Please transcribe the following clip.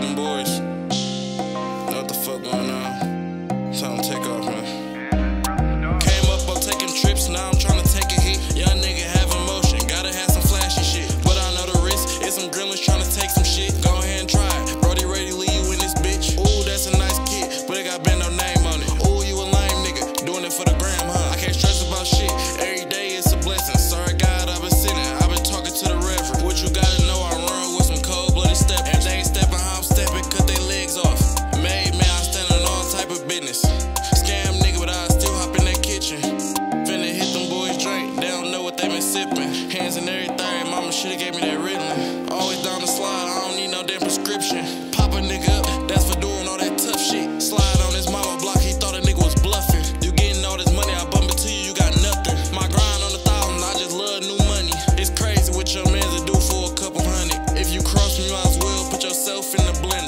them boys. And everything, mama shoulda gave me that Ritalin. Always down the slide, I don't need no damn prescription. Pop a nigga up, that's for doing all that tough shit. Slide on his mama block, he thought a nigga was bluffing. You getting all this money, I bump it to you, you got nothing. My grind on the thousand, I just love new money. It's crazy what your man's to do for a couple hundred. If you cross me, you might as well put yourself in the blender.